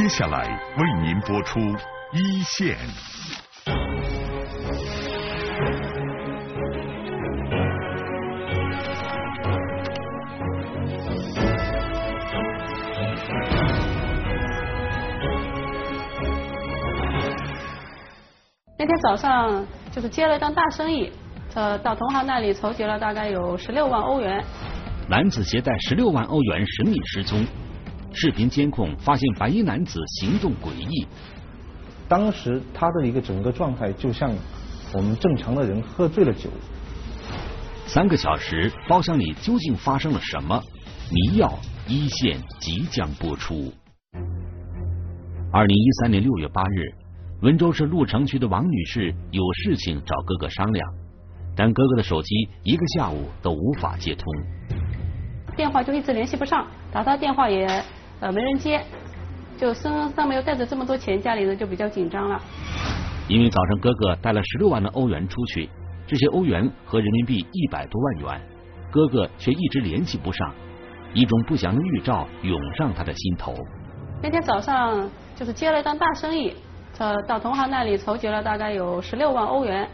接下来为您播出一线。那天早上就是接了一单大生意，呃，到同行那里筹集了大概有十六万欧元。男子携带十六万欧元神秘失踪，视频监控发现白衣男子行动诡异。当时他的一个整个状态就像我们正常的人喝醉了酒。三个小时，包厢里究竟发生了什么？迷药一线即将播出。二零一三年六月八日。温州市鹿城区的王女士有事情找哥哥商量，但哥哥的手机一个下午都无法接通，电话就一直联系不上，打他电话也呃没人接，就身上面又带着这么多钱，家里人就比较紧张了。因为早上哥哥带了十六万的欧元出去，这些欧元和人民币一百多万元，哥哥却一直联系不上，一种不祥的预兆涌上他的心头。那天早上就是接了一单大生意。呃，到同行那里筹集了大概有十六万欧元。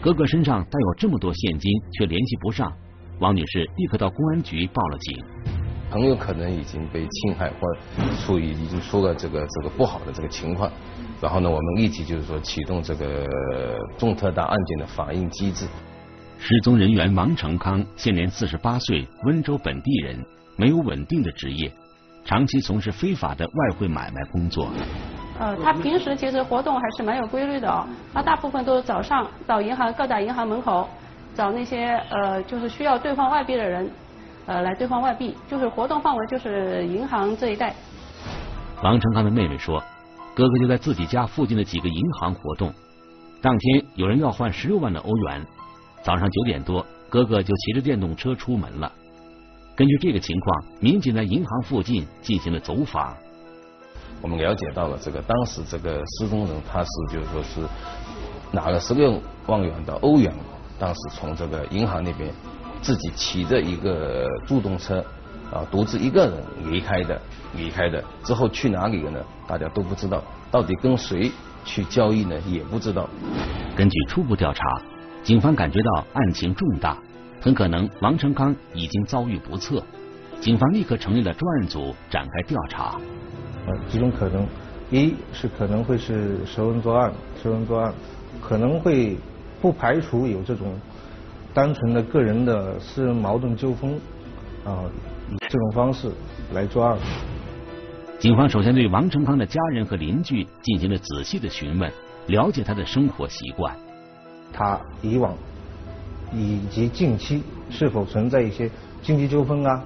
哥哥身上带有这么多现金，却联系不上，王女士立刻到公安局报了警。很有可能已经被侵害，或处于已经出了这个这个不好的这个情况。然后呢，我们立即就是说启动这个重特大案件的反应机制。失踪人员王成康现年四十八岁，温州本地人，没有稳定的职业，长期从事非法的外汇买卖工作。呃，他平时其实活动还是蛮有规律的哦。他大部分都是早上到银行各大银行门口找那些呃，就是需要兑换外币的人，呃，来兑换外币。就是活动范围就是银行这一带。王成康的妹妹说，哥哥就在自己家附近的几个银行活动。当天有人要换十六万的欧元，早上九点多，哥哥就骑着电动车出门了。根据这个情况，民警在银行附近进行了走访。我们了解到了这个当时这个失踪人他是就是说是拿了十六万元的欧元，当时从这个银行那边自己骑着一个助动车啊独自一个人离开的，离开的之后去哪里了呢？大家都不知道，到底跟谁去交易呢？也不知道。根据初步调查，警方感觉到案情重大，很可能王成康已经遭遇不测，警方立刻成立了专案组展开调查。呃，几种可能，一是可能会是熟人作案，熟人作案，可能会不排除有这种单纯的个人的私人矛盾纠纷啊，以这种方式来作案。警方首先对王成康的家人和邻居进行了仔细的询问，了解他的生活习惯，他以往以及近期是否存在一些经济纠纷啊，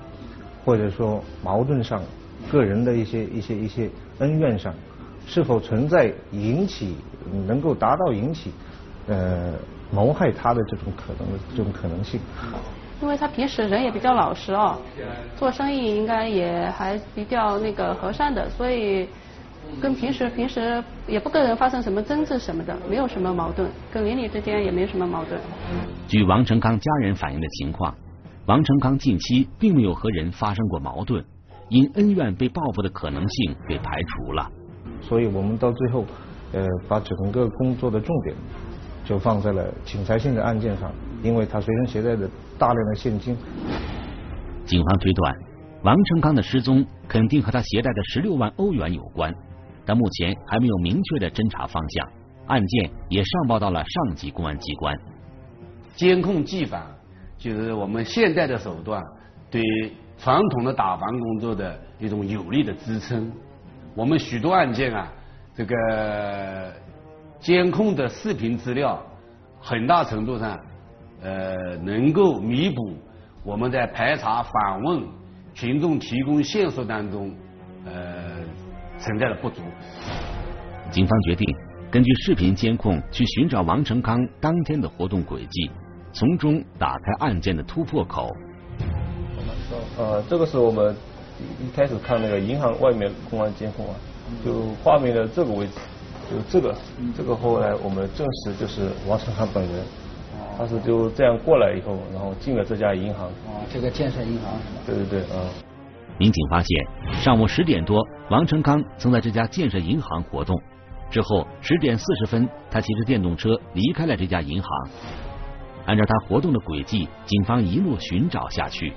或者说矛盾上。个人的一些一些一些恩怨上，是否存在引起能够达到引起呃谋害他的这种可能的这种可能性？因为他平时人也比较老实哦，做生意应该也还比较那个和善的，所以跟平时平时也不跟人发生什么争执什么的，没有什么矛盾，跟邻里之间也没什么矛盾。据王成刚家人反映的情况，王成刚近期并没有和人发生过矛盾。因恩怨被报复的可能性被排除了，所以我们到最后，呃，把整个工作的重点就放在了请财性的案件上，因为他随身携带的大量的现金。警方推断，王成刚的失踪肯定和他携带的十六万欧元有关，但目前还没有明确的侦查方向，案件也上报到了上级公安机关。监控技法就是我们现代的手段，对。传统的打防工作的一种有力的支撑。我们许多案件啊，这个监控的视频资料，很大程度上呃能够弥补我们在排查、访问群众提供线索当中呃存在的不足。警方决定根据视频监控去寻找王成康当天的活动轨迹，从中打开案件的突破口。呃，这个是我们一开始看那个银行外面公安监控啊，就画面的这个位置，就这个，这个后来我们证实就是王成康本人，他是就这样过来以后，然后进了这家银行。哦，这个建设银行是吧？对对对，啊。民警发现，上午十点多，王成康曾在这家建设银行活动，之后十点四十分，他骑着电动车离开了这家银行。按照他活动的轨迹，警方一路寻找下去。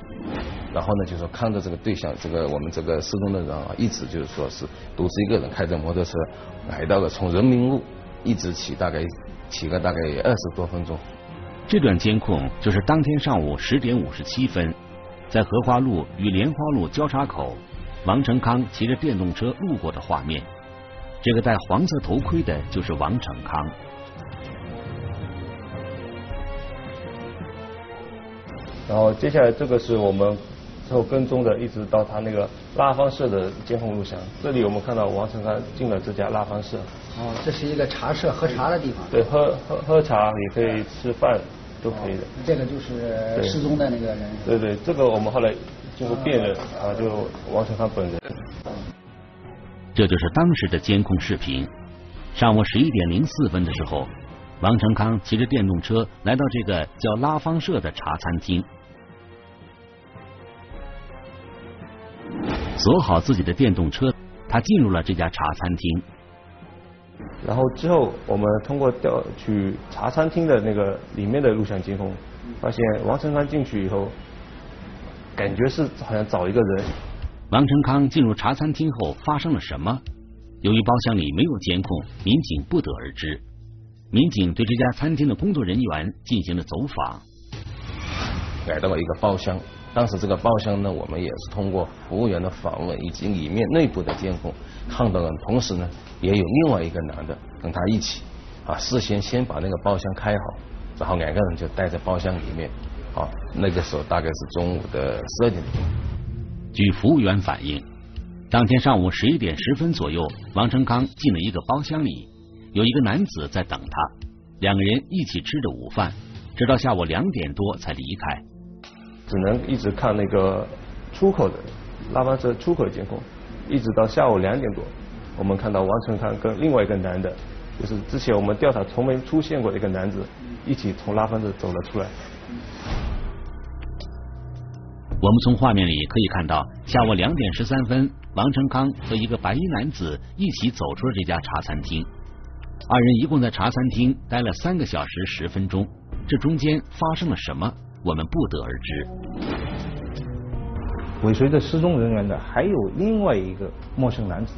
然后呢，就是看着这个对象，这个我们这个失踪的人啊，一直就是说是独自一个人开着摩托车来到了从人民路一直骑，大概骑了大概二十多分钟。这段监控就是当天上午十点五十七分，在荷花路与莲花路交叉口，王成康骑着电动车路过的画面。这个戴黄色头盔的就是王成康。然后接下来这个是我们之后跟踪的，一直到他那个拉方社的监控录像。这里我们看到王成康进了这家拉方社。哦，这是一个茶社喝茶的地方。对，喝喝喝茶也可以吃饭，都可以的。这个就是失踪的那个人。对对，这个我们后来经过辨认啊，就王成康本人。这就是当时的监控视频。上午十一点零四分的时候，王成康骑着电动车来到这个叫拉芳社的茶餐厅，锁好自己的电动车，他进入了这家茶餐厅。然后之后，我们通过调取茶餐厅的那个里面的录像监控，发现王成康进去以后，感觉是好像找一个人。王成康进入茶餐厅后发生了什么？由于包厢里没有监控，民警不得而知。民警对这家餐厅的工作人员进行了走访，来到了一个包厢。当时这个包厢呢，我们也是通过服务员的访问以及里面内部的监控看到了，同时呢，也有另外一个男的跟他一起啊，事先先把那个包厢开好，然后两个人就待在包厢里面啊。那个时候大概是中午的十二点多。据服务员反映，当天上午十一点十分左右，王成刚进了一个包厢里，有一个男子在等他，两个人一起吃着午饭，直到下午两点多才离开。只能一直看那个出口的拉方车出口监控，一直到下午两点多，我们看到王成康跟另外一个男的，就是之前我们调查从没出现过的一个男子，一起从拉方车走了出来。我们从画面里可以看到，下午两点十三分，王成康和一个白衣男子一起走出了这家茶餐厅，二人一共在茶餐厅待了三个小时十分钟，这中间发生了什么？我们不得而知。尾随着失踪人员的还有另外一个陌生男子，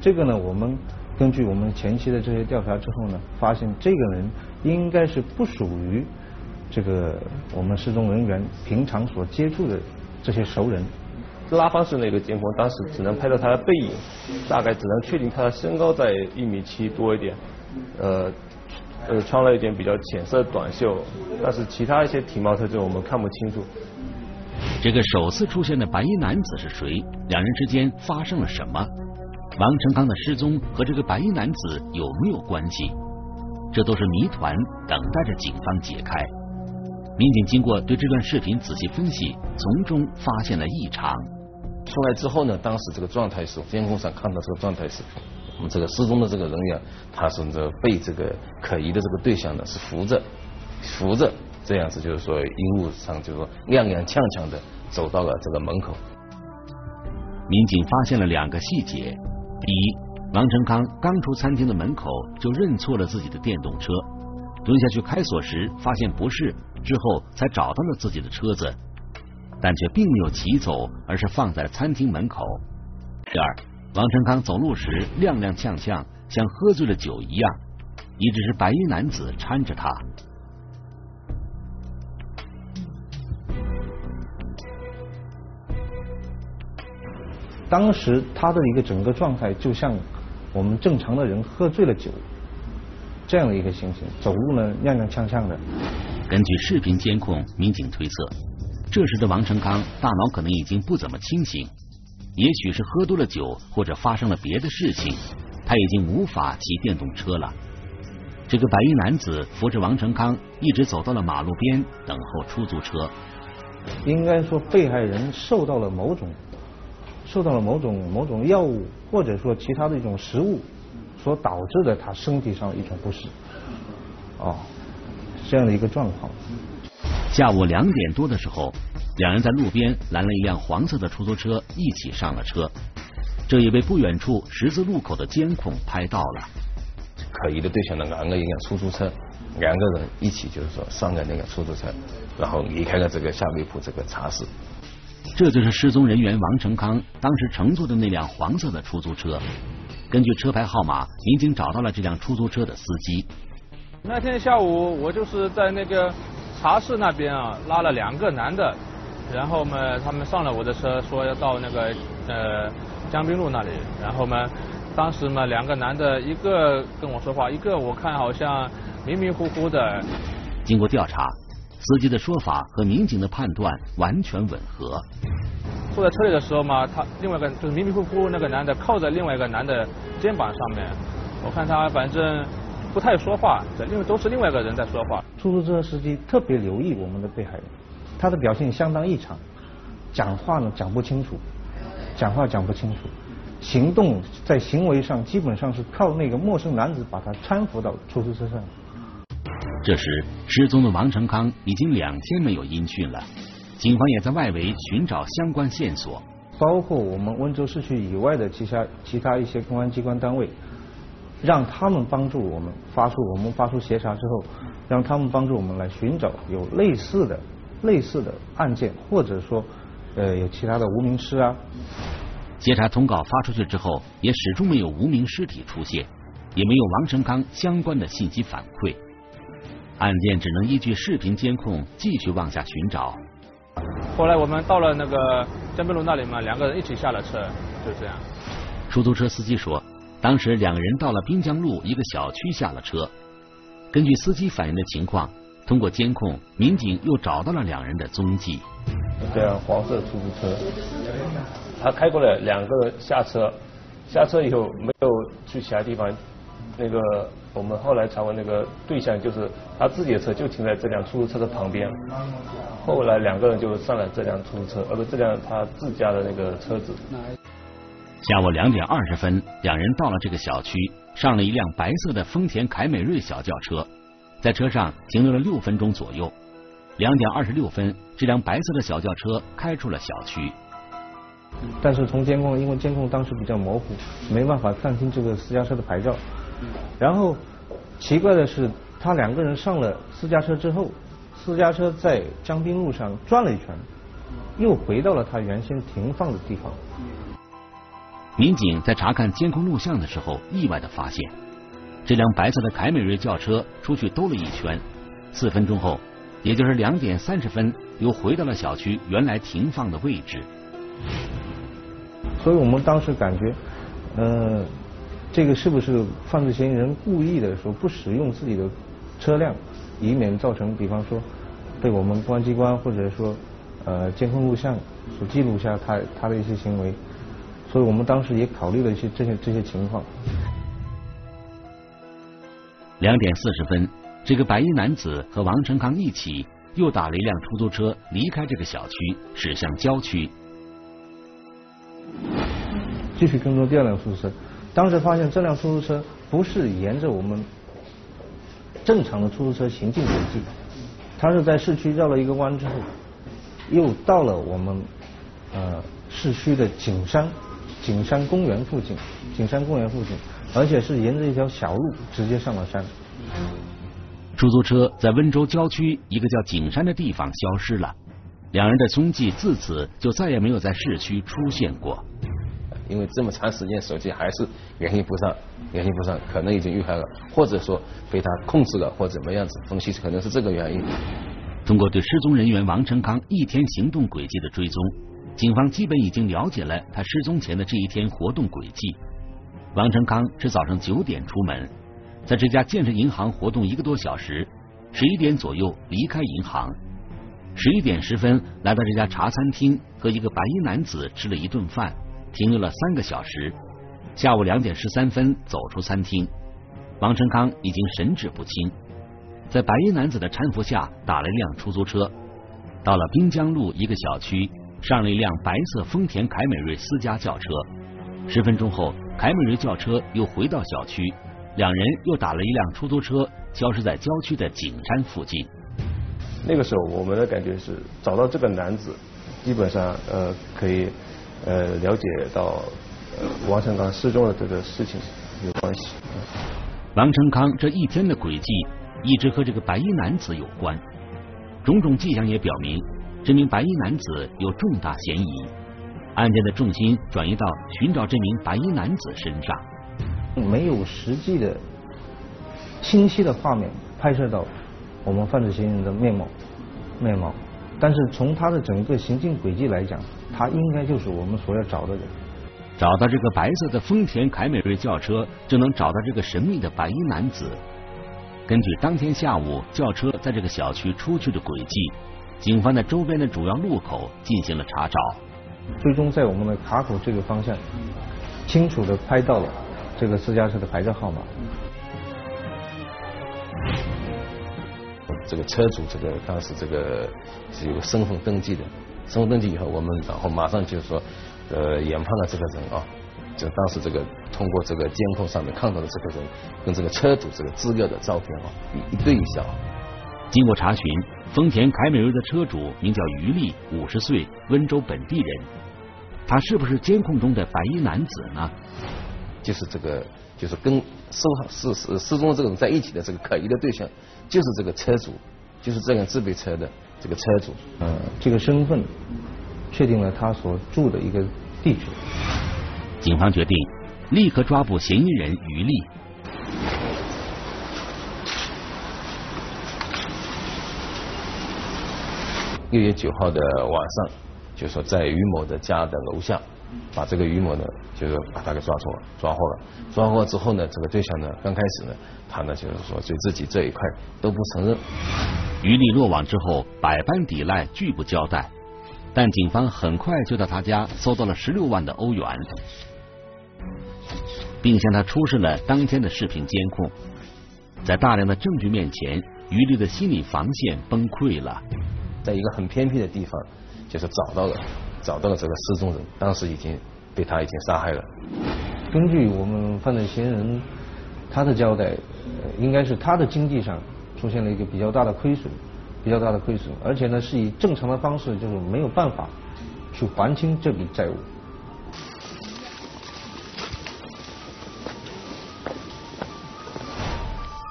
这个呢，我们根据我们前期的这些调查之后呢，发现这个人应该是不属于这个我们失踪人员平常所接触的这些熟人。拉方式那个监控当时只能拍到他的背影，大概只能确定他的身高在一米七多一点，呃。呃，穿了一件比较浅色短袖，但是其他一些体貌特征我们看不清楚。这个首次出现的白衣男子是谁？两人之间发生了什么？王成康的失踪和这个白衣男子有没有关系？这都是谜团，等待着警方解开。民警经过对这段视频仔细分析，从中发现了异常。出来之后呢，当时这个状态是监控上看到这个状态是。我们这个失踪的这个人员，他是这被这个可疑的这个对象呢，是扶着扶着这样子，就是说一路上就是说踉踉跄跄的走到了这个门口。民警发现了两个细节：第一，王成康刚出餐厅的门口就认错了自己的电动车，蹲下去开锁时发现不是，之后才找到了自己的车子，但却并没有骑走，而是放在了餐厅门口。第二。王成康走路时踉踉跄跄，像喝醉了酒一样，一直是白衣男子搀着他。当时他的一个整个状态，就像我们正常的人喝醉了酒这样的一个情形，走路呢踉踉跄跄的。根据视频监控，民警推测，这时的王成康大脑可能已经不怎么清醒。也许是喝多了酒，或者发生了别的事情，他已经无法骑电动车了。这个白衣男子扶着王成康，一直走到了马路边等候出租车。应该说，被害人受到了某种受到了某种某种药物，或者说其他的一种食物所导致的他身体上一种不适。哦，这样的一个状况。下午两点多的时候。两人在路边拦了一辆黄色的出租车，一起上了车。这也被不远处十字路口的监控拍到了。可疑的对象呢，拦了一辆出租车，两个人一起就是说上了那个出租车，然后离开了这个夏威铺这个茶室。这就是失踪人员王成康当时乘坐的那辆黄色的出租车。根据车牌号码，民警找到了这辆出租车的司机。那天下午，我就是在那个茶室那边啊，拉了两个男的，然后嘛，他们上了我的车，说要到那个呃江滨路那里，然后嘛，当时嘛，两个男的，一个跟我说话，一个我看好像迷迷糊糊的。经过调查。司机的说法和民警的判断完全吻合。坐在车里的时候嘛，他另外一个就是迷迷糊糊那个男的靠在另外一个男的肩膀上面，我看他反正不太说话，因为都是另外一个人在说话。出租车司机特别留意我们的被害人，他的表现相当异常，讲话呢讲不清楚，讲话讲不清楚，行动在行为上基本上是靠那个陌生男子把他搀扶到出租车上。这时，失踪的王成康已经两天没有音讯了。警方也在外围寻找相关线索，包括我们温州市区以外的其他其他一些公安机关单位，让他们帮助我们发出我们发出协查之后，让他们帮助我们来寻找有类似的类似的案件，或者说呃有其他的无名尸啊。协查通告发出去之后，也始终没有无名尸体出现，也没有王成刚相关的信息反馈。案件只能依据视频监控继续往下寻找。后来我们到了那个江滨路那里嘛，两个人一起下了车，就这样。出租车司机说，当时两人到了滨江路一个小区下了车。根据司机反映的情况，通过监控，民警又找到了两人的踪迹。这辆黄色出租车，他开过来，两个人下车，下车以后没有去其他地方，那个。我们后来查问那个对象，就是他自己的车就停在这辆出租车的旁边。后来两个人就上了这辆出租车，而不是这辆他自家的那个车子。下午两点二十分，两人到了这个小区，上了一辆白色的丰田凯美瑞小轿车，在车上停留了六分钟左右。两点二十六分，这辆白色的小轿车开出了小区。但是从监控，因为监控当时比较模糊，没办法看清这个私家车的牌照。然后奇怪的是，他两个人上了私家车之后，私家车在江滨路上转了一圈，又回到了他原先停放的地方。民警在查看监控录像的时候，意外的发现，这辆白色的凯美瑞轿车出去兜了一圈，四分钟后，也就是两点三十分，又回到了小区原来停放的位置。所以我们当时感觉，呃。这个是不是犯罪嫌疑人故意的说不使用自己的车辆，以免造成比方说被我们公安机关或者说呃监控录像所记录下他他的一些行为，所以我们当时也考虑了一些这些这些情况。两点四十分，这个白衣男子和王成康一起又打了一辆出租车离开这个小区，驶向郊区，继续跟踪第二辆出租车。当时发现这辆出租车不是沿着我们正常的出租车行进轨迹，它是在市区绕了一个弯之后，又到了我们呃市区的景山景山公园附近，景山公园附近，而且是沿着一条小路直接上了山。出租车在温州郊区一个叫景山的地方消失了，两人的踪迹自此就再也没有在市区出现过。因为这么长时间手机还是联系不上，联系不上，可能已经遇害了，或者说被他控制了，或怎么样子，分析可能是这个原因。通过对失踪人员王成康一天行动轨迹的追踪，警方基本已经了解了他失踪前的这一天活动轨迹。王成康是早上九点出门，在这家建设银行活动一个多小时，十一点左右离开银行，十一点十分来到这家茶餐厅和一个白衣男子吃了一顿饭。停留了三个小时，下午两点十三分走出餐厅，王成康已经神志不清，在白衣男子的搀扶下打了一辆出租车，到了滨江路一个小区，上了一辆白色丰田凯美瑞私家轿车，十分钟后，凯美瑞轿车又回到小区，两人又打了一辆出租车，消失在郊区的景山附近。那个时候，我们的感觉是找到这个男子，基本上呃可以呃了解到呃王成刚失踪的这个事情有关系。王成康这一天的轨迹一直和这个白衣男子有关，种种迹象也表明这名白衣男子有重大嫌疑，案件的重心转移到寻找这名白衣男子身上。没有实际的清晰的画面拍摄到我们犯罪嫌疑人的面貌面貌，但是从他的整个行进轨迹来讲，他应该就是我们所要找的人。找到这个白色的丰田凯美瑞轿车，就能找到这个神秘的白衣男子。根据当天下午轿车在这个小区出去的轨迹，警方在周边的主要路口进行了查找，最终在我们的卡口这个方向清楚的拍到了这个私家车的牌照号码。这个车主，这个当时这个是有个身份登记的，身份登记以后，我们然后马上就是说，呃，研判了这个人啊，就当时这个通过这个监控上面看到的这个人跟这个车主这个资料的照片啊一一对一下。经过查询，丰田凯美瑞的车主名叫于丽，五十岁，温州本地人。他是不是监控中的白衣男子呢？就是这个，就是跟失失失失踪这个人在一起的这个可疑的对象，就是这个车主，就是这辆自备车的这个车主。呃，这个身份确定了他所住的一个地址。警方决定立刻抓捕嫌疑人于丽。六月九号的晚上，就说在于某的家的楼下，把这个于某呢，就是把他给抓住了，抓获了。抓获之后呢，这个对象呢，刚开始呢，他呢就是说对自己这一块都不承认。于丽落网之后，百般抵赖，拒不交代。但警方很快就到他家搜到了十六万的欧元，并向他出示了当天的视频监控。在大量的证据面前，于丽的心理防线崩溃了。在一个很偏僻的地方，就是找到了找到了这个失踪人，当时已经被他已经杀害了。根据我们犯罪嫌疑人他的交代，应该是他的经济上出现了一个比较大的亏损，比较大的亏损，而且呢是以正常的方式就是没有办法去还清这笔债务。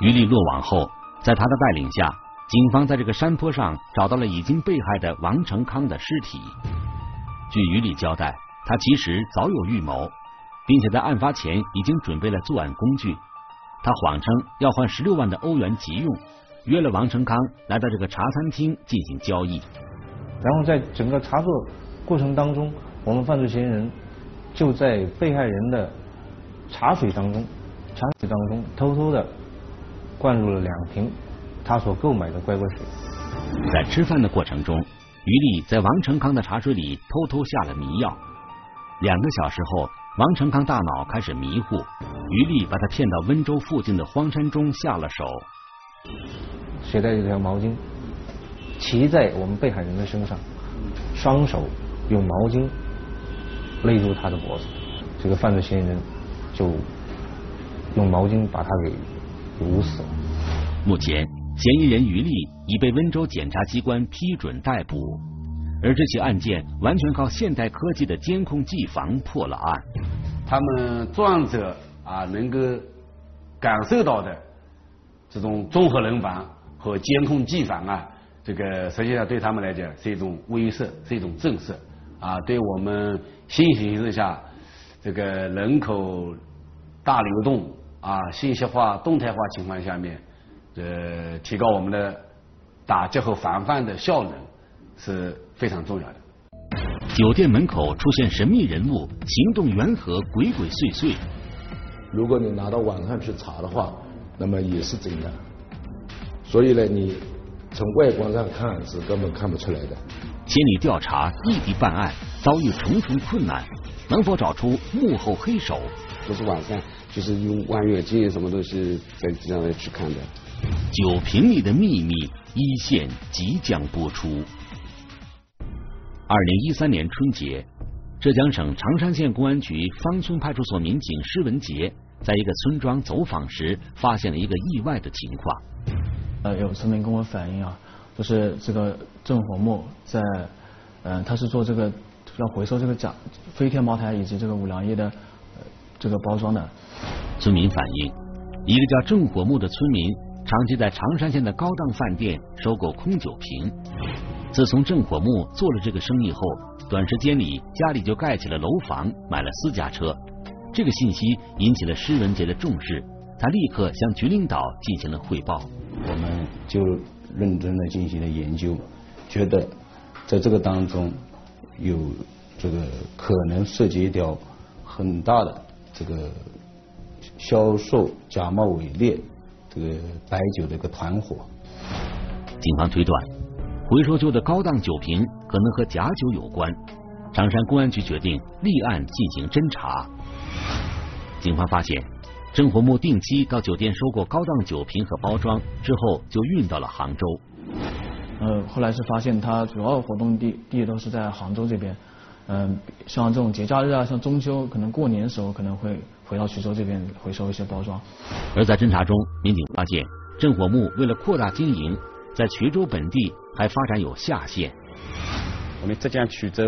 于丽落网后，在他的带领下。警方在这个山坡上找到了已经被害的王成康的尸体。据于丽交代，他其实早有预谋，并且在案发前已经准备了作案工具。他谎称要换十六万的欧元急用，约了王成康来到这个茶餐厅进行交易。然后在整个查作过程当中，我们犯罪嫌疑人就在被害人的茶水当中，茶水当中偷偷的灌入了两瓶。他所购买的乖乖水，在吃饭的过程中，于丽在王成康的茶水里偷偷下了迷药。两个小时后，王成康大脑开始迷糊，于丽把他骗到温州附近的荒山中下了手。携带一条毛巾，骑在我们被害人的身上，双手用毛巾勒住他的脖子，这个犯罪嫌疑人就用毛巾把他给捂死了。目前。嫌疑人余力已被温州检察机关批准逮捕，而这起案件完全靠现代科技的监控技防破了案。他们作案者啊，能够感受到的这种综合人防和监控技防啊，这个实际上对他们来讲是一种威慑，是一种震慑啊。对我们新形势下这个人口大流动啊、信息化、动态化情况下面。呃，提高我们的打击和防范的效能是非常重要的。酒店门口出现神秘人物，行动缘何，鬼鬼祟祟。如果你拿到网上去查的话，那么也是真的。所以呢，你从外观上看是根本看不出来的。千里调查，异地办案，遭遇重重困难，能否找出幕后黑手？都是网上，就是用望远镜什么东西在这样去看的。酒瓶里的秘密一线即将播出。二零一三年春节，浙江省常山县公安局方村派出所民警施文杰在一个村庄走访时，发现了一个意外的情况。呃，有村民跟我反映啊，就是这个郑火木在嗯，他是做这个要回收这个假飞天茅台以及这个五粮液的这个包装的。村民反映，一个叫郑火木的村民长期在长山县的高档饭店收购空酒瓶。自从郑火木做了这个生意后，短时间里家里就盖起了楼房，买了私家车。这个信息引起了施文杰的重视，他立刻向局领导进行了汇报。我们就认真的进行了研究，觉得在这个当中有这个可能涉及掉很大的这个销售假冒伪劣个白酒的一个团伙。警方推断，回收旧的高档酒瓶可能和假酒有关。长山公安局决定立案进行侦查。警方发现，郑火木定期到酒店收购高档酒瓶和包装，之后就运到了杭州。呃，后来是发现他主要活动地地都是在杭州这边。嗯，像这种节假日啊，像中秋，可能过年的时候可能会回到徐州这边回收一些包装。而在侦查中，民警发现郑火木为了扩大经营，在衢州本地还发展有下线。我们浙江衢州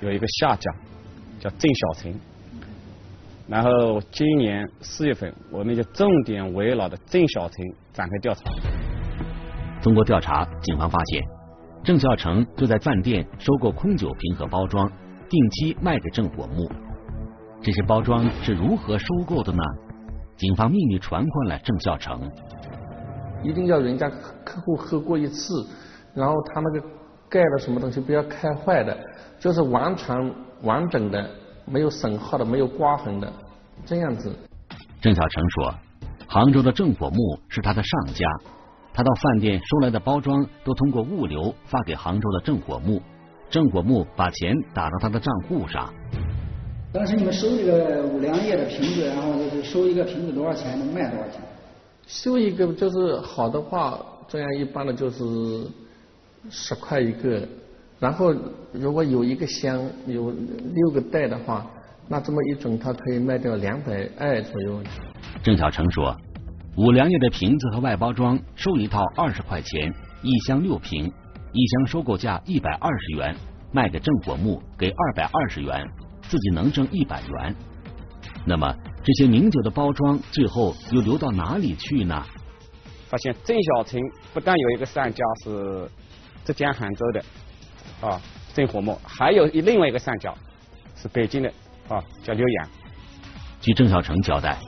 有一个下家叫郑小成。然后今年四月份，我们就重点围绕着郑小成展开调查。通过调查，警方发现郑小成就在饭店收购空酒瓶和包装，定期卖给郑火木。这些包装是如何收购的呢？警方秘密传唤了郑孝成，一定要人家客户喝过一次，然后他那个盖的什么东西不要开坏的，就是完全完整的。没有损耗的，没有刮痕的，这样子。郑小成说，杭州的郑火木是他的上家，他到饭店收来的包装都通过物流发给杭州的郑火木，郑火木把钱打到他的账户上。当时你们收这个五粮液的瓶子，然后就是收一个瓶子多少钱，能卖多少钱？收一个就是好的话，这样一般的就是十块一个。然后，如果有一个箱有六个袋的话，那这么一种它可以卖掉两百二左右。郑小成说，五粮液的瓶子和外包装收一套二十块钱，一箱六瓶，一箱收购价一百二十元，卖给郑火木给二百二十元，自己能挣一百元。那么这些名酒的包装最后又流到哪里去呢？发现郑小成不但有一个上家是浙江杭州的。啊，郑火木还有一另外一个上家是北京的啊，叫刘洋。据郑小成交代，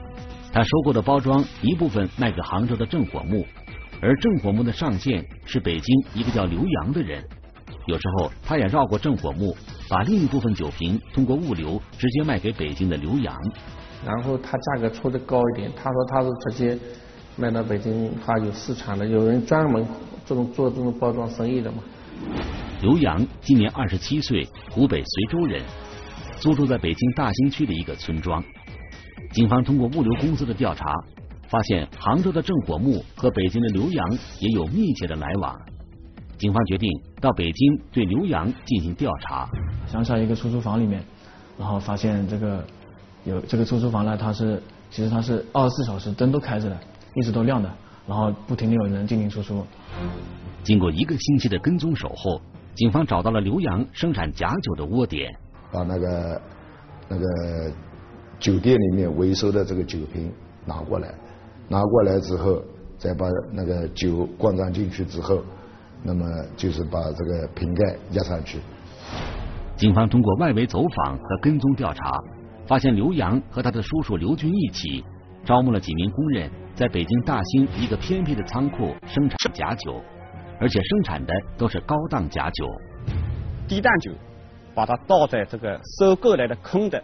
他收购的包装一部分卖给杭州的郑火木，而郑火木的上线是北京一个叫刘洋的人。有时候他也绕过郑火木，把另一部分酒瓶通过物流直接卖给北京的刘洋。然后他价格出的高一点，他说他是直接卖到北京，他有市场的，有人专门这种做这种包装生意的嘛。刘洋今年二十七岁，湖北随州人，租住在北京大兴区的一个村庄。警方通过物流公司的调查，发现杭州的郑火木和北京的刘洋也有密切的来往。警方决定到北京对刘洋进行调查。乡下一个出租房里面，然后发现这个有这个出租房呢，它是其实它是二十四小时灯都开着的，一直都亮的，然后不停的有人进进出出。经过一个星期的跟踪守候，警方找到了刘洋生产假酒的窝点，把那个那个酒店里面回收的这个酒瓶拿过来，拿过来之后，再把那个酒灌装进去之后，那么就是把这个瓶盖压上去。警方通过外围走访和跟踪调查，发现刘洋和他的叔叔刘军一起招募了几名工人，在北京大兴一个偏僻的仓库生产假酒。而且生产的都是高档假酒，低档酒，把它倒在这个收购来的空的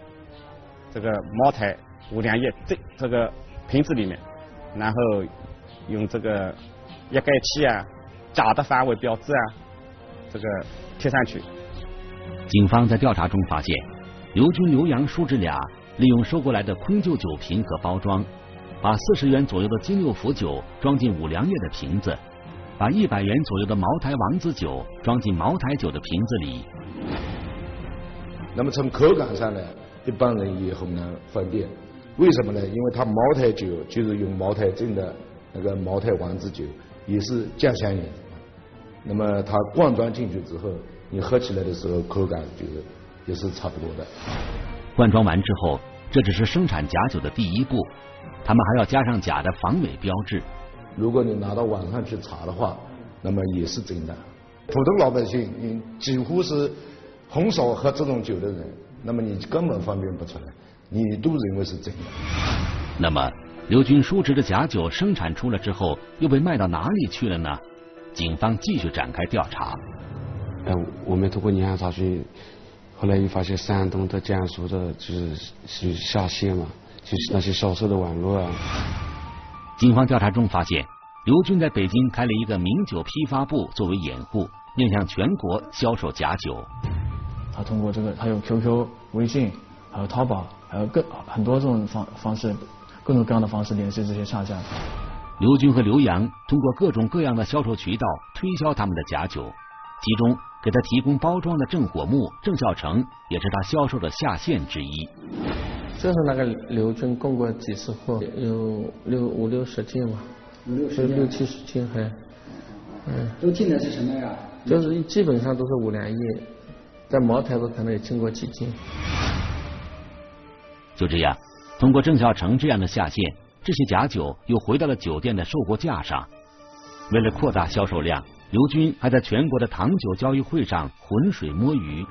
这个茅台、五粮液这这个瓶子里面，然后用这个压盖器啊、假的防伪标志啊，这个贴上去。警方在调查中发现，刘军、刘洋叔侄俩利用收过来的空旧酒瓶和包装，把四十元左右的金六福酒装进五粮液的瓶子。把一百元左右的茅台王子酒装进茅台酒的瓶子里。那么从口感上呢，一般人也很难分辨。为什么呢？因为它茅台酒就是用茅台镇的那个茅台王子酒，也是酱香型。那么它灌装进去之后，你喝起来的时候口感就是也是差不多的。灌装完之后，这只是生产假酒的第一步，他们还要加上假的防伪标志。如果你拿到网上去查的话，那么也是真的。普通老百姓，你几乎是很少喝这种酒的人，那么你根本分辨不出来，你都认为是真的。那么，刘军叔侄的假酒生产出了之后，又被卖到哪里去了呢？警方继续展开调查。呃，我们通过银行查询，后来又发现山东的、江苏的，就是是下线嘛，就是那些销售的网络啊。警方调查中发现，刘军在北京开了一个名酒批发部作为掩护。面向全国销售假酒，他通过这个，他有 QQ、微信，还有淘宝，还有各很多这种方方式，各种各样的方式联系这些下家。刘军和刘洋通过各种各样的销售渠道推销他们的假酒，其中给他提供包装的郑火木、郑孝成也是他销售的下线之一。就是那个刘军供过几次货，有六五六十斤吧，五六十六七十斤还，嗯，都进的是什么呀？就是基本上都是五粮液，在茅台都可能也进过几斤。就这样，通过郑孝成这样的下线，这些假酒又回到了酒店的售货架上。为了扩大销售量，刘军还在全国的糖酒交易会上浑水摸鱼。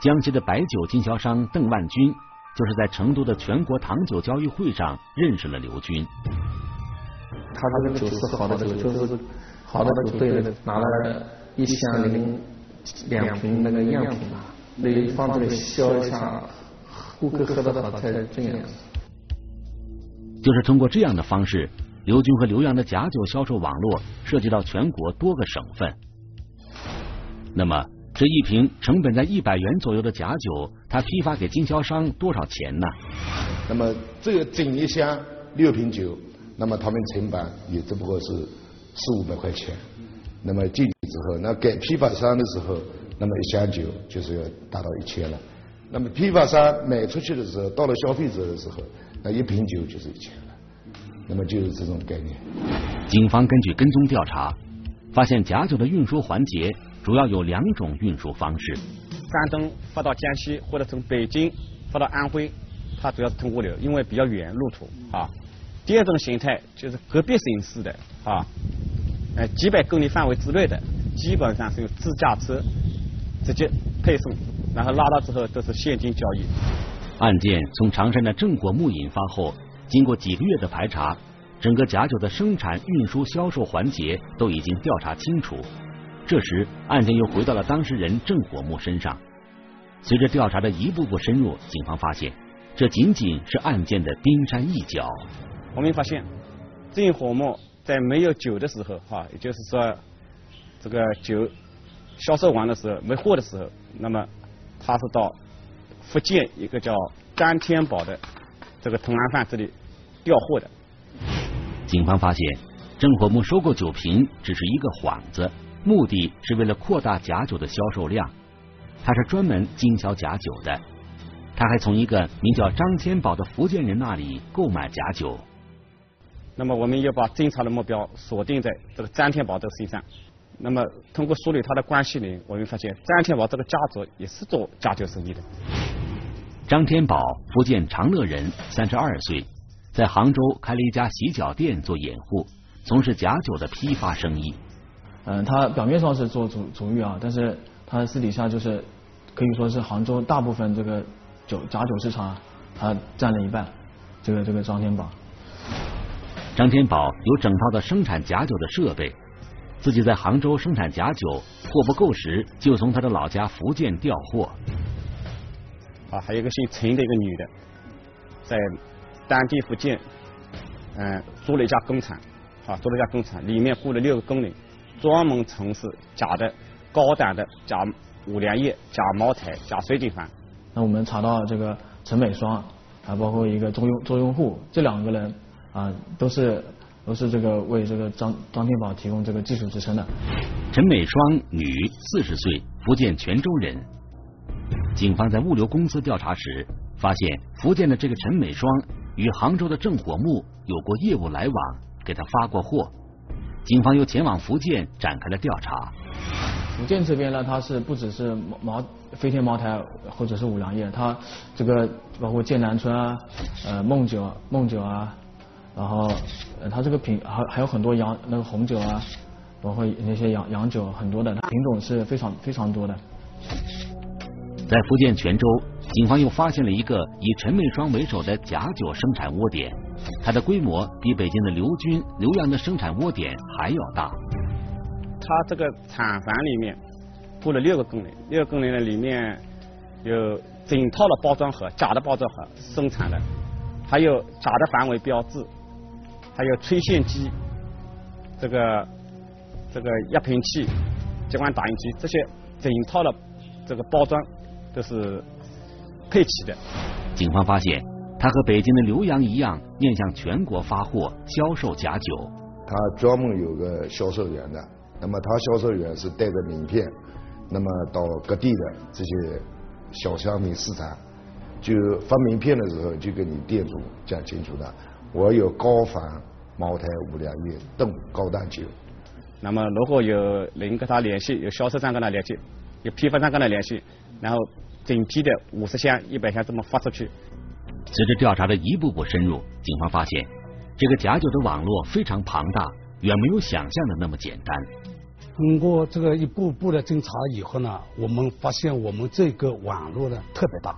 江西的白酒经销商邓万军，就是在成都的全国糖酒交易会上认识了刘军。他这个酒是好的酒，就是好的酒对的，拿了。一箱零两瓶那个样品嘛，得放这里销一下，顾客喝的好才这样。就是通过这样的方式，刘军和刘洋的假酒销售网络涉及到全国多个省份。那么这一瓶成本在一百元左右的假酒，他批发给经销商多少钱呢？那么这个整一箱六瓶酒，那么他们成本也只不过是四五百块钱。那么进去之后，那给批发商的时候，那么一箱酒就是要达到一千了。那么批发商卖出去的时候，到了消费者的时候，那一瓶酒就是一千了。那么就是这种概念。警方根据跟踪调查，发现假酒的运输环节主要有两种运输方式：山东发到江西，或者从北京发到安徽，它主要是通过流，因为比较远路途啊。第二种形态就是隔壁省市的啊。呃，几百公里范围之内的，基本上是用自驾车直接配送，然后拉到之后都是现金交易。案件从长山的正火木引发后，经过几个月的排查，整个假酒的生产、运输、销售环节都已经调查清楚。这时，案件又回到了当事人郑火木身上。随着调查的一步步深入，警方发现，这仅仅是案件的冰山一角。我们发现，郑火木。在没有酒的时候，哈，也就是说，这个酒销售完的时候，没货的时候，那么他是到福建一个叫张天宝的这个同案犯这里调货的。警方发现，郑火木收购酒瓶只是一个幌子，目的是为了扩大假酒的销售量。他是专门经销假酒的，他还从一个名叫张天宝的福建人那里购买假酒。那么我们要把侦查的目标锁定在这个张天宝这个身上。那么通过梳理他的关系呢，我们发现张天宝这个家族也是做假酒生意的。张天宝，福建长乐人，三十二岁，在杭州开了一家洗脚店做掩护，从事假酒的批发生意。嗯，他表面上是做主主欲啊，但是他私底下就是可以说是杭州大部分这个酒假酒市场，他占了一半。这个这个张天宝。张天宝有整套的生产假酒的设备，自己在杭州生产假酒，货不够时就从他的老家福建调货。啊，还有一个姓陈的一个女的，在当地福建，嗯，租了一家工厂，啊，租了一家工厂，里面雇了六个工人，专门从事假的高档的假五粮液、假茅台、假水井坊。那我们查到这个陈美双，还包括一个周用周用户，这两个人。啊，都是都是这个为这个张张天宝提供这个技术支撑的。陈美双，女，四十岁，福建泉州人。警方在物流公司调查时，发现福建的这个陈美双与杭州的郑火木有过业务来往，给他发过货。警方又前往福建展开了调查。福建这边呢，它是不只是茅飞天茅台或者是五粮液，它这个包括剑南春啊、呃梦酒、梦酒啊，然后呃它这个品还还有很多洋那个红酒啊，包括那些洋洋酒很多的品种是非常非常多的。在福建泉州，警方又发现了一个以陈美双为首的假酒生产窝点，它的规模比北京的刘军、刘洋的生产窝点还要大。它这个厂房里面布了六个工人，六个工人呢里面有整套的包装盒、假的包装盒生产的，还有假的防伪标志，还有吹线机，这个这个压平器、激光打印机这些整套的这个包装。都是配齐的。警方发现，他和北京的浏阳一样，面向全国发货销售假酒。他专门有个销售员的，那么他销售员是带着名片，那么到各地的这些小商品市场，就发名片的时候就跟你店主讲清楚的，我有高仿茅台、五粮液等高档酒。那么如果有人跟他联系，有销售商跟他联系，有批发商跟他联系。然后整批的五十箱、一百箱这么发出去。随着调查的一步步深入，警方发现这个假酒的网络非常庞大，远没有想象的那么简单。通过这个一步步的侦查以后呢，我们发现我们这个网络呢特别大，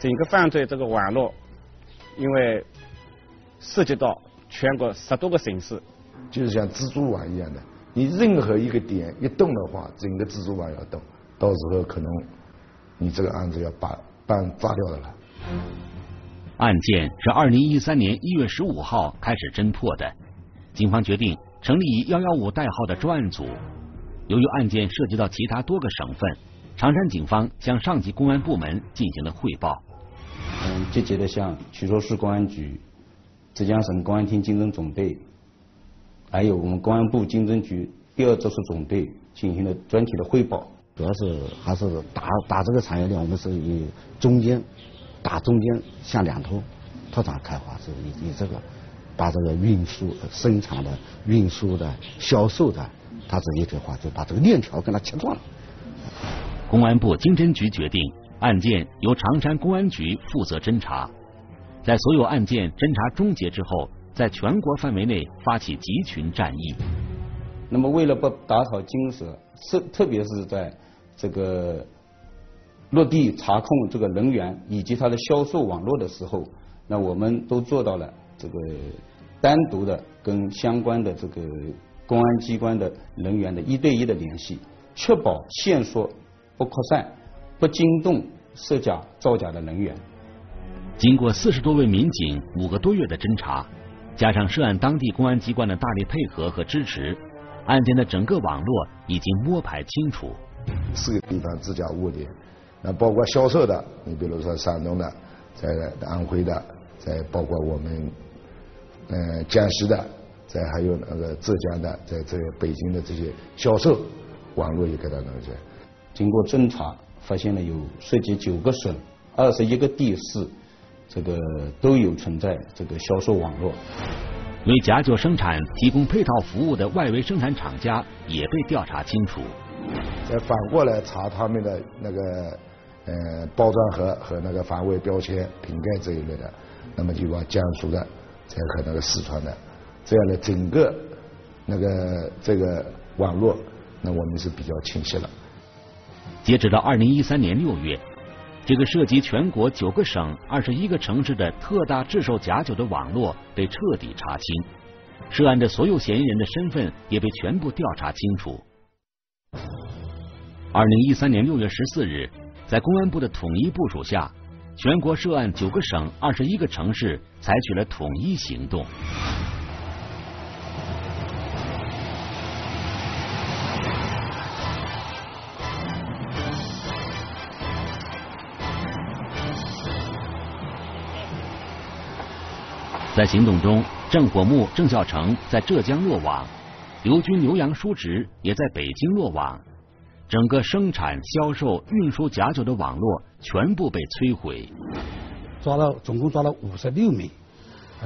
整个犯罪这个网络，因为涉及到全国十多个省市，就是像蜘蛛网一样的，你任何一个点一动的话，整个蜘蛛网要动，到时候可能。你这个案子要把办炸掉的了。案件是二零一三年一月十五号开始侦破的，警方决定成立以幺幺五代号的专案组。由于案件涉及到其他多个省份，常山警方向上级公安部门进行了汇报。嗯，积极的向徐州市公安局、浙江省公安厅经侦总队，还有我们公安部经侦局第二直属总队进行了专题的汇报。主要是还是打打这个产业链，我们是以中间打中间向两头拓展开发，是以以这个把这个运输、生产的、运输的、销售的，它是一体化，就把这个链条跟它切断了。公安部经侦局决定，案件由常山公安局负责侦查，在所有案件侦查终结之后，在全国范围内发起集群战役。那么，为了不打草惊蛇，特特别是在这个落地查控这个人员以及它的销售网络的时候，那我们都做到了这个单独的跟相关的这个公安机关的人员的一对一的联系，确保线索不扩散，不惊动涉假造假的人员。经过四十多位民警五个多月的侦查，加上涉案当地公安机关的大力配合和支持，案件的整个网络已经摸排清楚。四个地方自家窝点，那包括销售的，你比如说山东的，在安徽的，在包括我们嗯江西的，在还有那个浙江的，在这北京的这些销售网络也给他弄起来。经过侦查，发现了有涉及九个省、二十一个地市，这个都有存在这个销售网络。为假酒生产提供配套服务的外围生产厂家也被调查清楚。再反过来查他们的那个呃包装盒和那个防伪标签、瓶盖这一类的，那么就把江苏的，再和那个四川的，这样的整个那个这个网络，那我们是比较清晰了。截止到二零一三年六月，这个涉及全国九个省、二十一个城市的特大制售假酒的网络被彻底查清，涉案的所有嫌疑人的身份也被全部调查清楚。二零一三年六月十四日，在公安部的统一部署下，全国涉案九个省、二十一个城市采取了统一行动。在行动中，郑火木、郑孝成在浙江落网，刘军、刘洋叔侄也在北京落网。整个生产、销售、运输假酒的网络全部被摧毁。抓了，总共抓了五十六名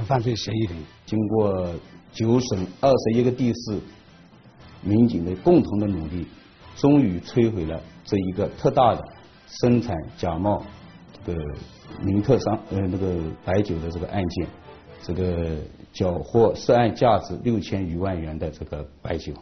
犯罪嫌疑人。经过九省二十一个地市民警的共同的努力，终于摧毁了这一个特大的生产假冒这个名特商呃那个白酒的这个案件，这个缴获涉案价值六千余万元的这个白酒。